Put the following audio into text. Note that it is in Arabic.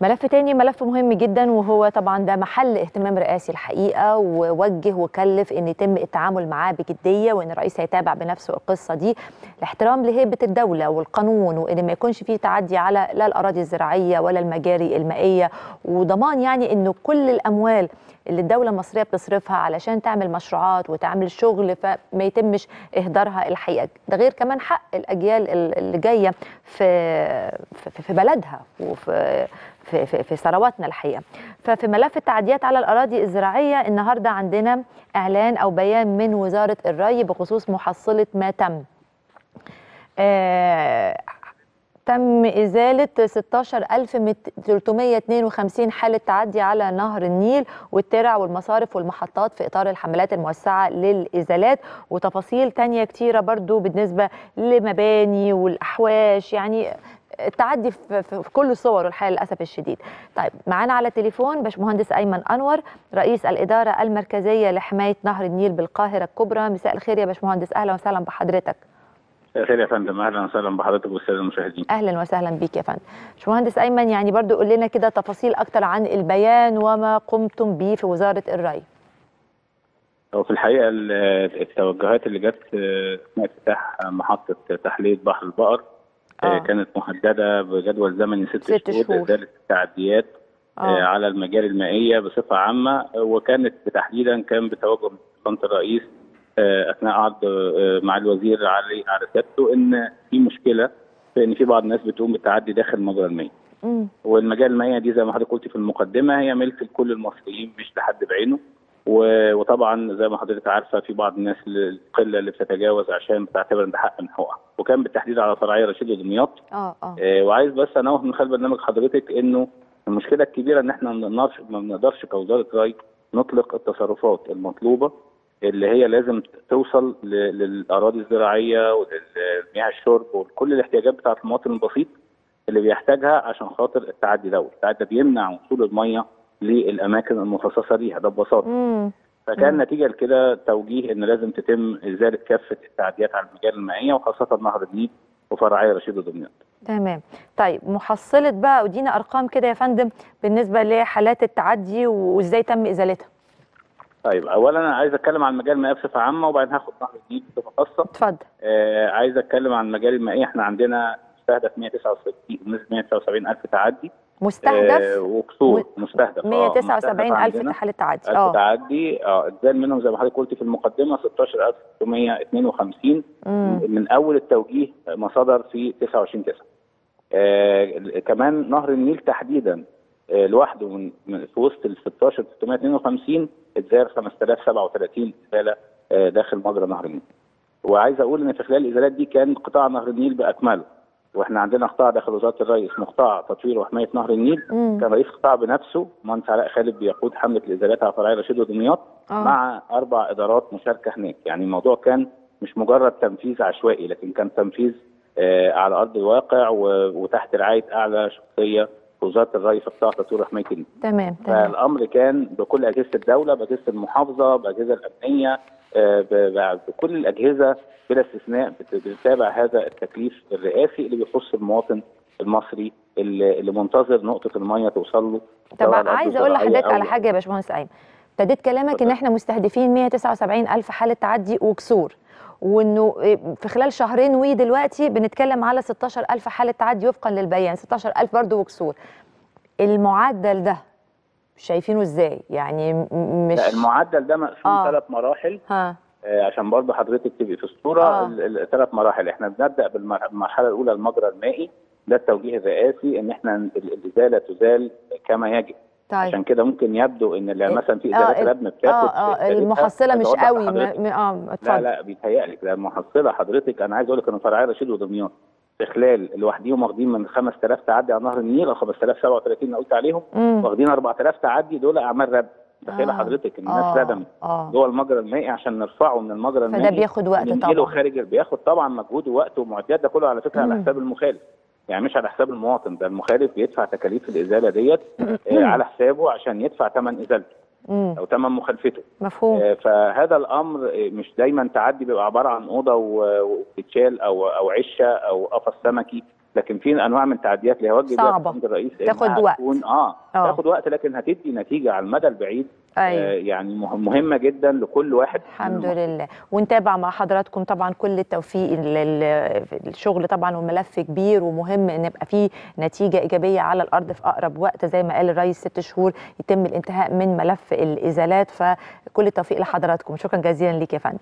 ملف تاني ملف مهم جدا وهو طبعا ده محل اهتمام رئاسي الحقيقة ووجه وكلف إن يتم التعامل معاه بجدية وإن الرئيس هيتابع بنفسه القصة دي الاحترام لهيبة الدولة والقانون وإن ما يكونش فيه تعدي على لا الأراضي الزراعية ولا المجاري المائية. وضمان يعني انه كل الأموال اللي الدولة المصرية بتصرفها علشان تعمل مشروعات وتعمل شغل فما يتمش إهدارها الحقيقة. ده غير كمان حق الأجيال اللي جاية في في بلدها وفي في في, في ثرواتنا الحقيقة. ففي ملف التعديات على الأراضي الزراعية النهارده عندنا إعلان أو بيان من وزارة الري بخصوص محصلة ما تم. آه تم إزالة 16352 حالة تعدي على نهر النيل والترع والمصارف والمحطات في إطار الحملات الموسعة للإزالات. وتفاصيل تانية كتيرة برضو بالنسبة لمباني والأحواش. يعني التعدي في, كل صوره الحقيقة للاسف الشديد. طيب معانا على التليفون باشمهندس أيمن أنور رئيس الإدارة المركزية لحماية نهر النيل بالقاهرة الكبرى، مساء الخير يا باشمهندس. أهلا وسهلا بحضرتك. خير يا فندم. أهلا وسهلا بحضرتك والسادة المشاهدين. أهلا وسهلا بيك يا فندم. باشمهندس أيمن يعني برضو قول لنا كده تفاصيل أكتر عن البيان وما قمتم به في وزارة الري. هو في الحقيقة التوجهات اللي جت اثناء افتتاح محطة تحلية بحر البقر آه. كانت محددة بجدول زمني ست, ست شهور إزالة التعديات آه. على المجاري المائية بصفة عامة وكانت تحديدا كان بتوجه من الرئيس أثناء عرض مع الوزير علي على سيادته إن في مشكلة في إن في بعض الناس بتقوم بالتعدي داخل مجرى المائي. والمجال المائيه دي زي ما حضرتك قلتي في المقدمة هي ملك لكل المصريين مش لحد بعينه وطبعا زي ما حضرتك عارفة في بعض الناس القلة اللي بتتجاوز عشان بتعتبر إن ده حق من حقوقها وكان بالتحديد على فرعية رشيد ودمياط آه آه. وعايز بس أنوه من خلال برنامج حضرتك إنه المشكلة الكبيرة إن إحنا ما بنقدرش كوزارة ري نطلق التصرفات المطلوبة اللي هي لازم توصل للأراضي الزراعية وللمياه الشرب وكل الاحتياجات بتاعة المواطن البسيط اللي بيحتاجها عشان خاطر التعدي دوت، التعدي ده بيمنع وصول الميه للأماكن المخصصة ليها ده ببساطة. فكان مم. نتيجة لكده توجيه إن لازم تتم إزالة كافة التعديات على المجال المائيه وخاصة نهر النيل وفرعيه رشيد ودمياط. تمام طيب محصلة بقى ودينا أرقام كده يا فندم بالنسبة لحالات التعدي وإزاي تم إزالتها. طيب اولا أنا عايز أتكلم عن المجال المائي بصفة عامة وبعدين هاخد نهر النيل بصفة خاصة اتفضل آه عايز أتكلم عن المجال المائي إحنا عندنا مستهدف 169 179 ألف تعدي مستهدف؟ آه م... مستهدف. 179 ألف حاله تعدي آه. تعدي. آه اتزال منهم زي ما حضرتك قلت في المقدمة 16652 من أول التوجيه ما صدر في 29 9 آه كمان نهر النيل تحديدا آه لوحده من, من في وسط ال 16 652 اتزال 5037 ازاله آه داخل مجرى نهر النيل. وعايز أقول إن في خلال الإزالات دي كان قطاع نهر النيل بأكمله. وإحنا عندنا قطاع داخل وزارة الري اسمه قطاع تطوير وحماية نهر النيل مم. كان رئيس قطاع بنفسه مهندس علاء خالد بيقود حملة الازالات على فرعي رشيد ودمياط آه. مع أربع إدارات مشاركة هناك يعني الموضوع كان مش مجرد تنفيذ عشوائي لكن كان تنفيذ آه على أرض الواقع وتحت رعاية أعلى شخصية في وزارة الري في قطاع تطوير وحماية النيل. تمام تمام فالأمر كان بكل أجهزة الدولة بأجهزة المحافظة بأجهزة الأمنية بكل الأجهزة بلا استثناء بتتابع هذا التكليف الرئاسي اللي بيخص المواطن المصري اللي, منتظر نقطة المية توصل له. طب عايز أقول لحضرتك على حاجة يا باشمهندس أيمن. ابتديت كلامك إن إحنا مستهدفين 179 ألف حالة تعدي وكسور وإنه في خلال شهرين وي دلوقتي بنتكلم على 16000 حالة تعدي وفقا للبيان 16000 برضه وكسور. المعدل ده شايفينه إزاي؟ يعني مش لا المعدل ده مقسوم آه. ثلاث مراحل. ها. آه عشان برضه حضرتك تبقي في الصورة آه. الثلاث مراحل. إحنا بنبدأ بالمرحلة الأولى المجرى المائي. ده التوجيه الرئاسي إن إحنا الإزالة تزال كما يجب. طيب. عشان كده ممكن يبدو إن اللي مثلا في إزالات آه، ردم بتاخد آه آه المحصلة مش قوي لحضرتك. م- م- آه لا اتفضل. لا بيتهيألك. ده المحصلة حضرتك أنا عايز أقول لك ان فرعي رشيد ودمياط. خلال لوحديهم واخدين من 5000 تعدي على نهر النيل أو 5037 اللي قلت عليهم. واخدين 4000 تعدي دول أعمال ردم تخيل آه. حضرتك الناس آه. ردم آه جوه المجرى المائي عشان نرفعه من المجرى المائي فده بياخد وقت طبعا خارج بياخد طبعا مجهود ووقت ومعدات ده كله على فكرة على مم. حساب المخالف يعني مش على حساب المواطن ده المخالف بيدفع تكاليف الإزالة ديت آه، على حسابه عشان يدفع ثمن إزالته. أو ثمن مخالفته. مفهوم. آه، فهذا الأمر آه، مش دايما تعدي بيبقى عبارة عن أوضة و- وبتتشال أو أو عشة أو قفص سمكي. لكن في أنواع من التعديات اللي هوجه صعبة. الرئيس تاخد وقت. تكون آه آه. تاخد وقت لكن هتدي نتيجة على المدى البعيد أيوة. آه يعني مه- مهمة جدا لكل واحد الحمد من لله ونتابع مع حضراتكم طبعا كل التوفيق ال- ال- الشغل طبعا والملف كبير ومهم إن يبقى فيه نتيجة إيجابية على الأرض في أقرب وقت زي ما قال الرئيس ست شهور يتم الانتهاء من ملف الإزالات فكل التوفيق لحضراتكم شكرا جزيلا ليك يا فندم